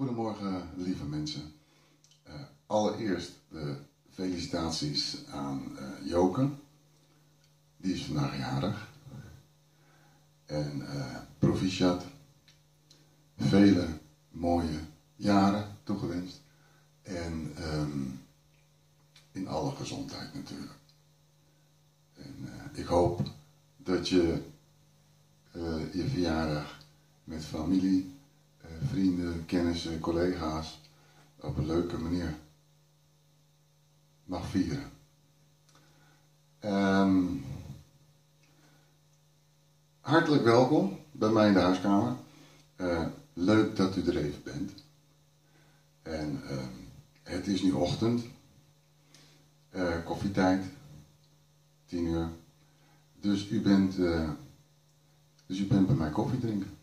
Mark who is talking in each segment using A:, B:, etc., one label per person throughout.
A: Goedemorgen, lieve mensen. Uh, allereerst de felicitaties aan uh, Joke. Die is vandaag jarig. En uh, proficiat. Vele mooie jaren toegewenst. En um, in alle gezondheid natuurlijk. En ik hoop dat je je verjaardag met familie eh, kennissen, collega's op een leuke manier mag vieren. Um, hartelijk welkom bij mij in de huiskamer. Uh, leuk dat u er even bent. En uh, het is nu ochtend, uh, koffietijd, tien uur. Dus u bent, dus u bent bij mij koffie drinken.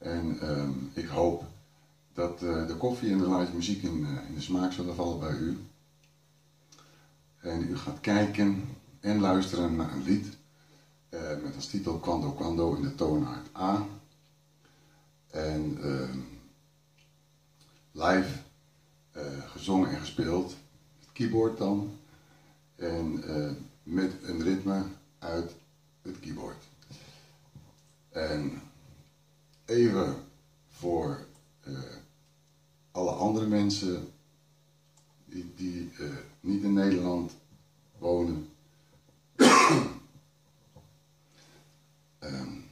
A: En ehm, ik hoop dat uh, de koffie en de live muziek in, uh, in, de smaak zullen vallen bij u. En u gaat kijken en luisteren naar een lied uh, met als titel Quando Quando in de toonaard A. En ehm, live gezongen en gespeeld, het keyboard dan. En met een ritme uit het keyboard. En even voor alle andere mensen die, uh, niet in Nederland wonen. um,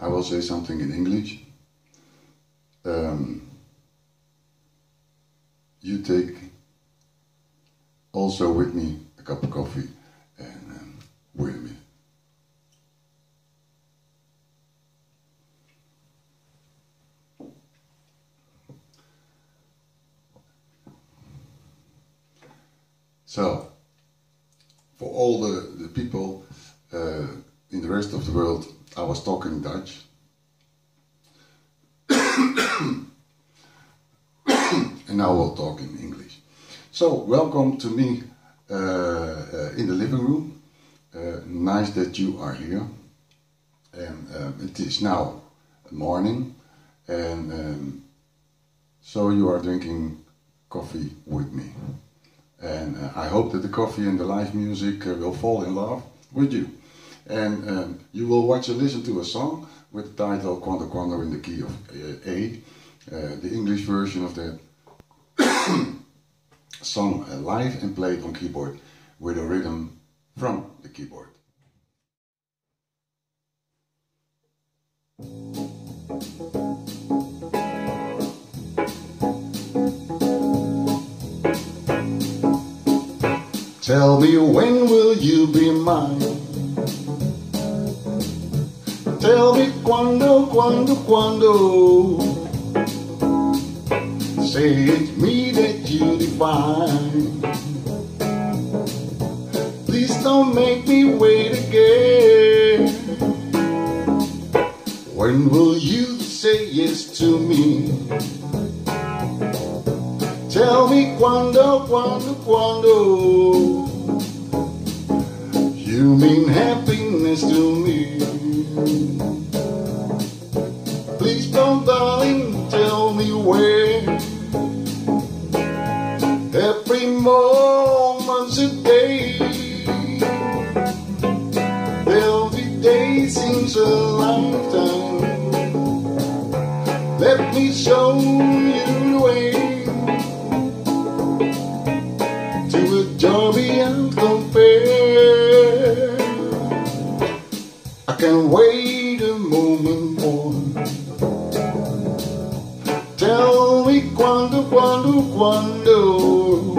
A: I will say something in English. Um, you take also with me a cup of coffee So, for all the, the people uh, in the rest of the world, I was talking Dutch. and now we'll talk in English. So, welcome to me uh, uh, in the living room. Uh, nice that you are here. And um, it is now morning, and um, so you are drinking coffee with me. And uh, I hope that the coffee and the live music uh, will fall in love with you. And um, you will watch and listen to a song with the title Quando Quando in the key of uh, A, uh, the English version of that song uh, live and played on keyboard with a rhythm from the keyboard. Tell me when will you be mine? Tell me quando, quando, quando. Say it's me that you define. Please don't make me wait again. When will you say yes to me? Tell me quando, quando, quando You mean happiness to me. Please don't darling tell me where. Every moment's a day. Every day seems a lifetime. Let me show you quando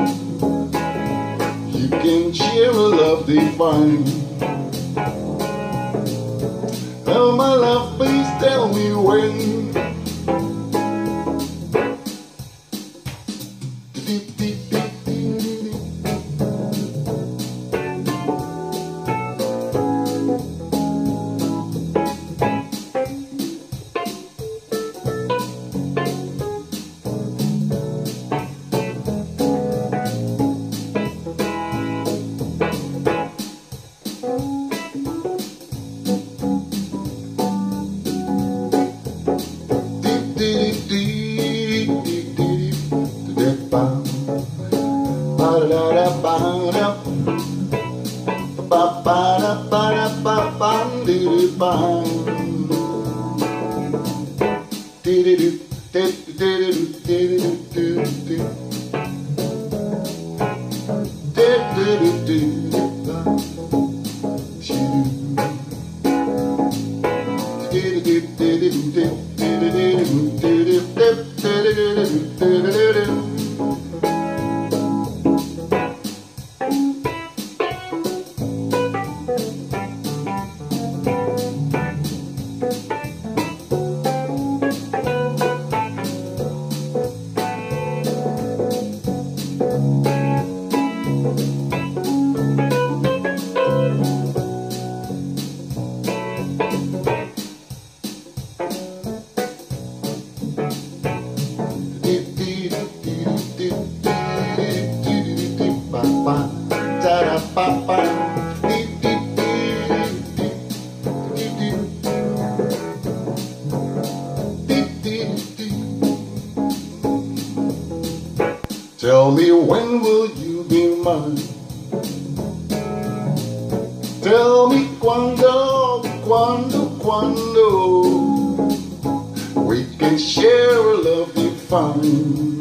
A: you can share a love divine. Oh, my love, please tell me when. do do do do do Tell me when will you be mine? Tell me quando, quando, quando we can share a love divine.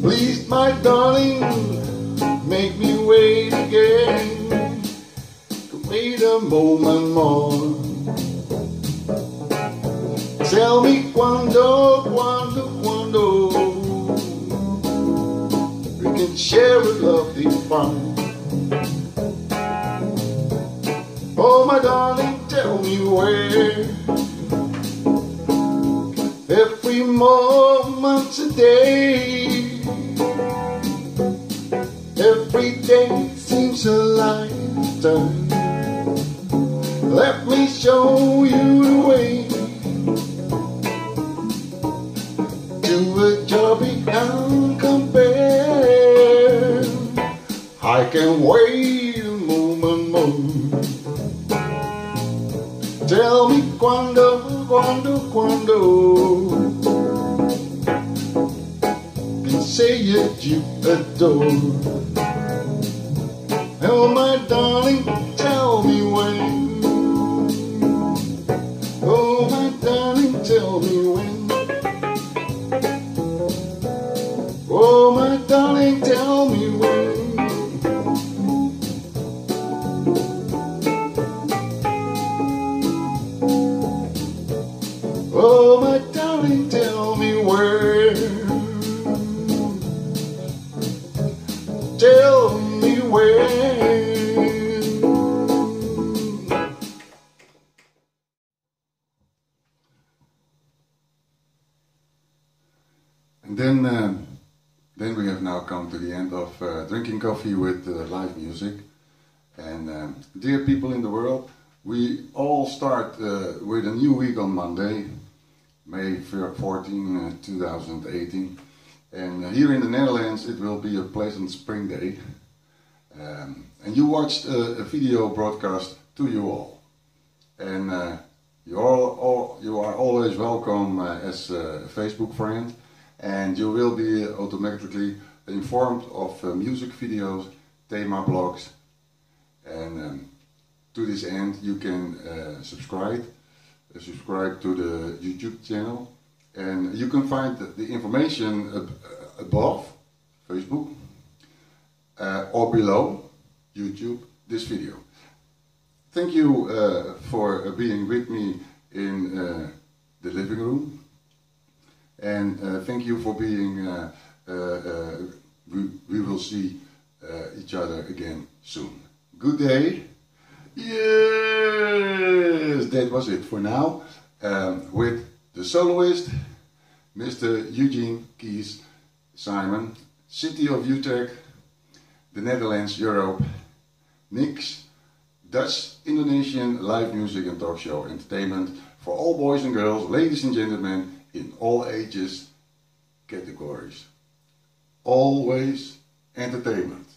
A: Please, my darling, make me wait again to wait a moment more. Tell me quando, quando, quando we can share a love divine. Oh, my darling, tell me where. Every moment day. Every day seems a lifetime. Let me show you the way to a joy beyond I can wait a moment more. Tell me quando, quando, quando. Can say it you adore. Oh my darling, tell me when. Oh my darling, tell me when. Oh my darling, tell come to the end of uh, drinking coffee with uh, live music. And um, dear people in the world, we all start uh, with a new week on Monday, May 14, uh, 2018. And uh, here in the Netherlands, it will be a pleasant spring day. Um, and you watched uh, a video broadcast to you all. And uh, you, all, all, you are always welcome uh, as a Facebook friend. And you will be automatically informed of uh, music videos, thema blogs, and um, to this end, you can uh, subscribe, uh, subscribe to the YouTube channel, and you can find the, information ab- above Facebook or below YouTube this video. Thank you uh, for being with me in uh, the living room, and uh, thank you for being. Uh, uh, we, we will see uh, each other again soon. Good day. Yes, that was it for now. Um, with the soloist, Mr. Eugene Keys Simon, City of Utrecht, the Netherlands, Europe, Mix, Dutch, Indonesian live music and talk show entertainment for all boys and girls, ladies and gentlemen, in all ages categories. Always entertainment.